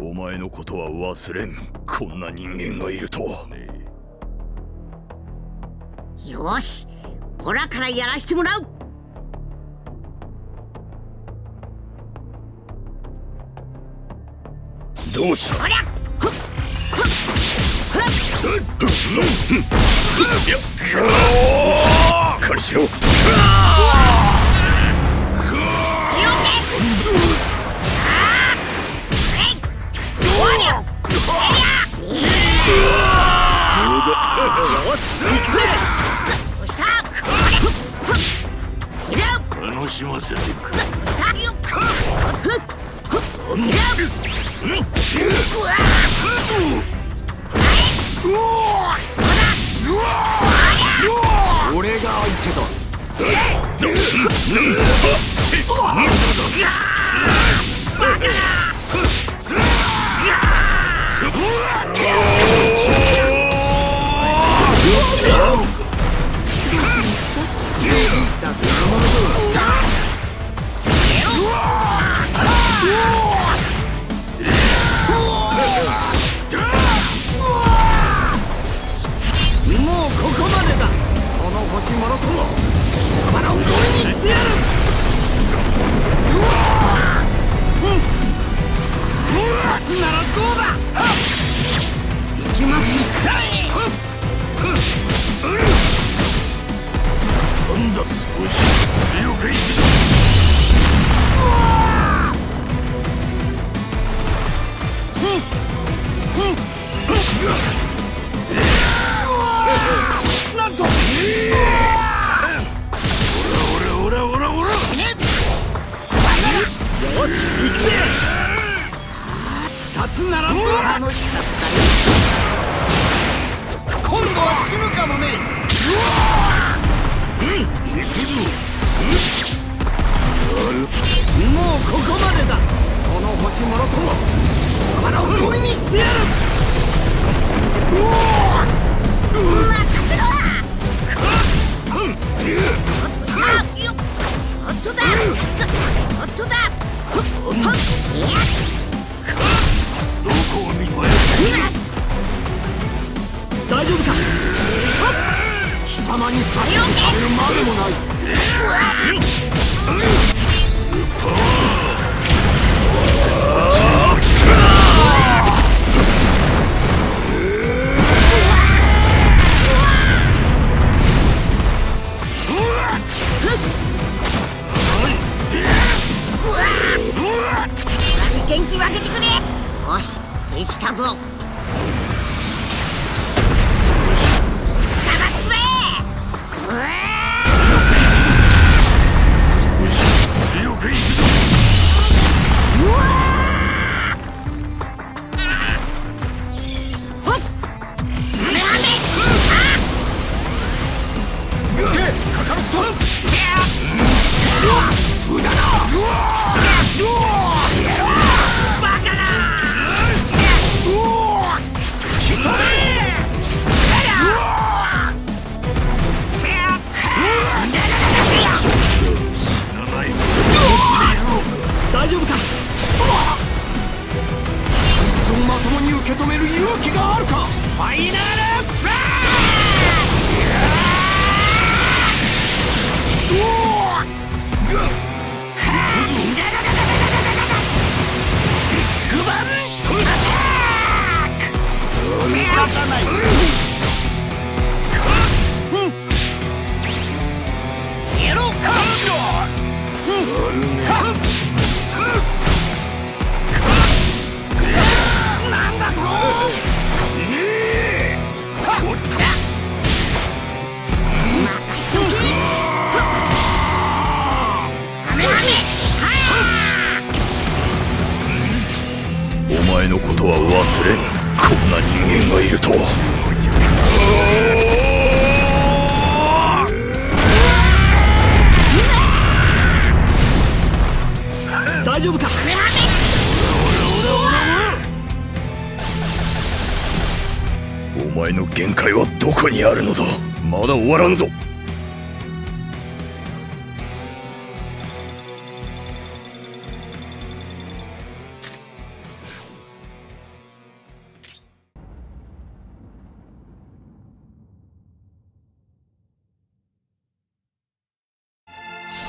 お前のことは忘れん。こんな人間がいると。はよしオラからやらしてもらう。どうした？おりゃふっよし。行くぜどうした楽しませてくれしたよっうわ俺が相手だこの星もろとも貴様らをゴミにしてやるうわうん二つならどうだ行きますなんだ少し強くいくぞ初ならどうだ楽しかったよ今度は死ぬかもね。うん。行くぞ。うん。もうここまでだ。この星もろとも。貴様らをゴミにしてやる。よっきたぞ。黙っつめ止める勇気があるか？ファイナルフラッシュ！つくばんアタッことは忘れんこんな人間がいるとは。大丈夫か？お前の限界はどこにあるのだ？まだ終わらんぞ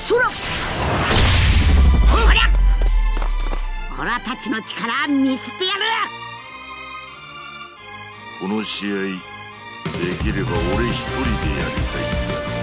そりゃオラたちの力見せてやる。この試合できれば俺一人でやりたいんだ。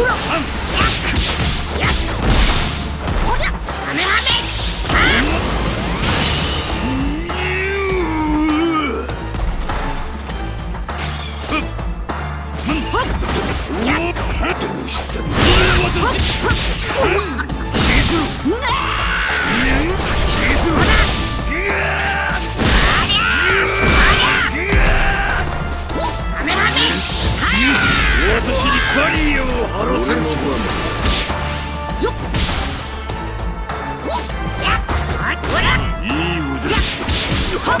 Run! うわ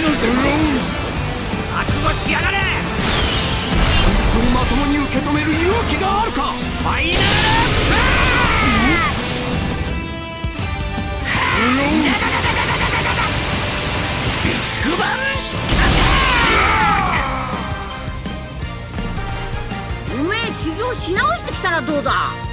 のドローズ覚悟しやがれ。そいつをまともに受け止める勇気があるか。ファイナルバードローンビッグバンアタックおめえ修行し直してきたらどうだ？